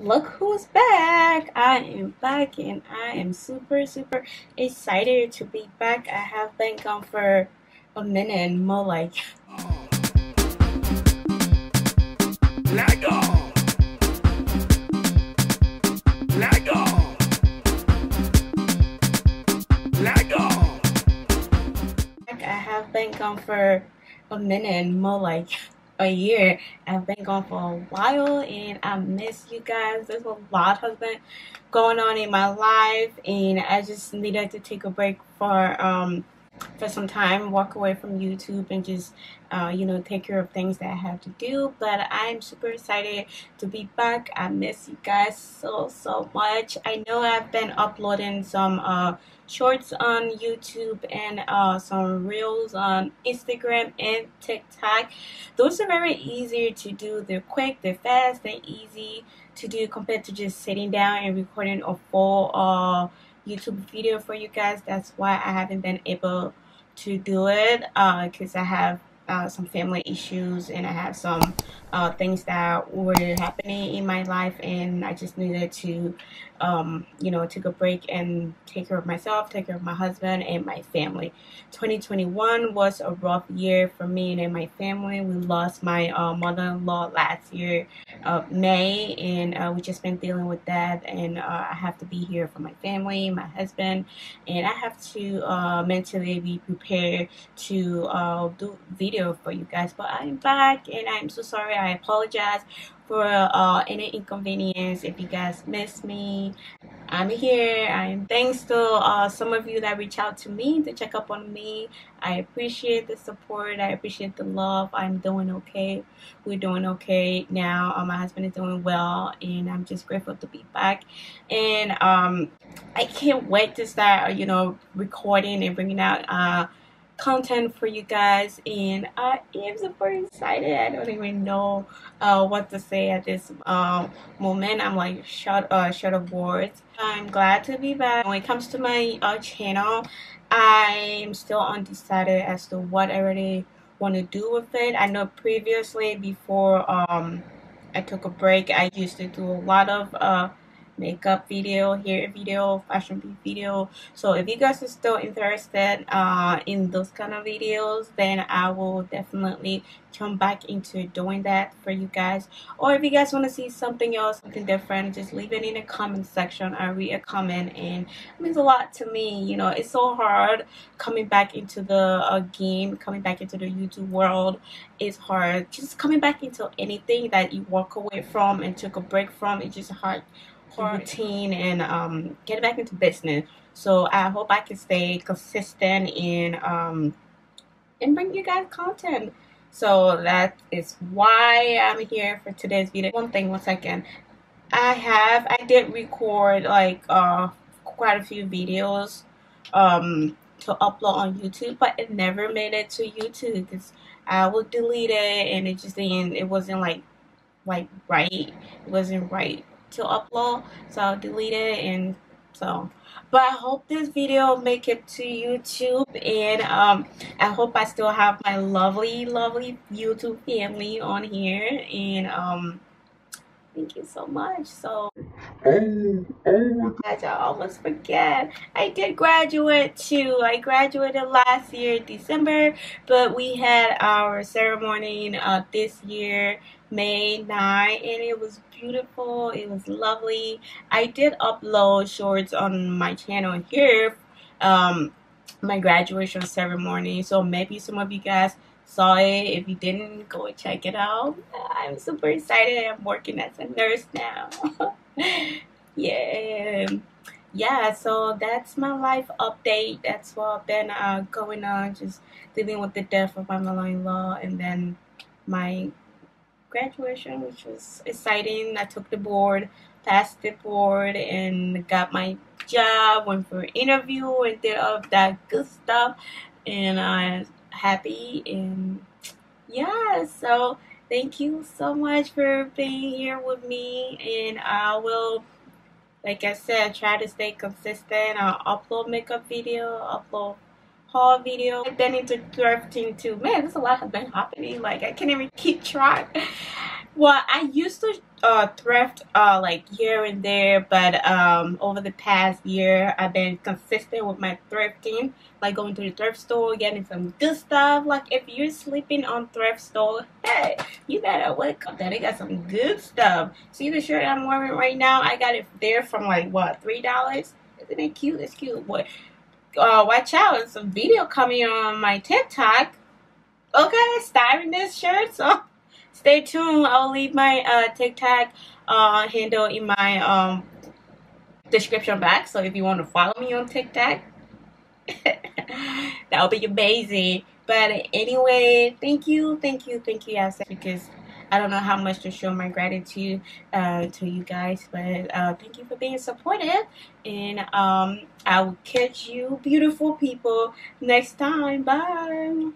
look who's back i am back and i am super super excited to be back i have been gone for a minute more like Lego. Lego. Lego. I have been gone for a minute, more like a year. I've been gone for a while and I miss you guys. There's a lot has been going on in my life and I just needed to take a break for um for some time, walk away from YouTube and just, uh, you know, take care of things that I have to do. But I'm super excited to be back. I miss you guys so, so much. I know I've been uploading some uh, shorts on YouTube and uh, some reels on Instagram and TikTok. Those are very easy to do. They're quick, they're fast, they're easy to do compared to just sitting down and recording a full uh, YouTube video for you guys. That's why I haven't been able to do it because uh, I have uh, some family issues and I have some uh, things that were happening in my life and I just needed to um, you know take a break and take care of myself take care of my husband and my family. 2021 was a rough year for me and my family. We lost my uh, mother-in-law last year of May and uh, we just been dealing with that and uh, I have to be here for my family my husband and I have to uh, mentally be prepared to do video video for you guys. But i'm back and i'm so sorry. I apologize for uh, any inconvenience. If you guys miss me i'm here i'm thanks to uh, some of you that reach out to me to check up on me. I appreciate the support. I appreciate the love. I'm doing okay. We're doing okay now. Uh, my husband is doing well and i'm just grateful to be back. And um, i can't wait to start you know recording and bringing out uh, content for you guys and I am super excited. I don't even know uh, what to say at this um, moment. I'm like short, uh, short of words. I'm glad to be back. When it comes to my uh, channel, I'm still undecided as to what I really want to do with it. I know previously before um, I took a break, I used to do a lot of uh, makeup video, hair video, fashion video. So if you guys are still interested uh, in those kind of videos, then I will definitely jump back into doing that for you guys. Or if you guys want to see something else, something different, just leave it in the comment section. I read a comment and it means a lot to me. You know, it's so hard coming back into the uh, game, coming back into the YouTube world. It's hard. Just coming back into anything that you walk away from and took a break from, it's just hard routine and um, get back into business. So I hope I can stay consistent in um, and bring you guys content. So that is why I'm here for today's video. One thing, one second. I have, I did record like uh, quite a few videos um, to upload on YouTube, but it never made it to YouTube because I would delete it and it just didn't, it wasn't like, like right. It wasn't right to upload so I'll delete it and so. But I hope this video make it to YouTube and um I hope I still have my lovely lovely YouTube family on here and um thank you so much so oh, oh I almost forget I did graduate too I graduated last year December but we had our ceremony uh, this year May 9 and it was beautiful. It was lovely. I did upload shorts on my channel here. Um, my graduation ceremony. So maybe some of you guys saw it. If you didn't, go check it out. I'm super excited. I'm working as a nurse now. yeah. Yeah, so that's my life update. That's what been uh, going on. Just dealing with the death of my mother-in-law and then my graduation, which was exciting. I took the board, passed the board, and got my job. Went for an interview and did all that good stuff. And I'm happy. And yeah, so thank you so much for being here with me. And I will, like I said, try to stay consistent. I'll upload makeup video, upload haul video. I've been into thrifting too. Man, there's a lot has been happening. Like I can't even keep track. Well, I used to uh, thrift uh, like here and there, but um, over the past year, I've been consistent with my thrifting, like going to the thrift store, getting some good stuff. Like if you're sleeping on thrift store, hey, you better wake up. That they got some good stuff. See the shirt I'm wearing right now? I got it there from like what three dollars. Isn't it cute? It's cute, boy. Uh, watch out! It's a video coming on my TikTok. Okay, styling this shirt, so stay tuned. I'll leave my uh, TikTok uh, handle in my um, description box. So if you want to follow me on TikTok, that would be amazing. But anyway, thank you, thank you, thank you, guys, because I don't know how much to show my gratitude uh, to you guys, but uh, thank you for being supportive. And um, I will catch you, beautiful people, next time. Bye.